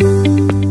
you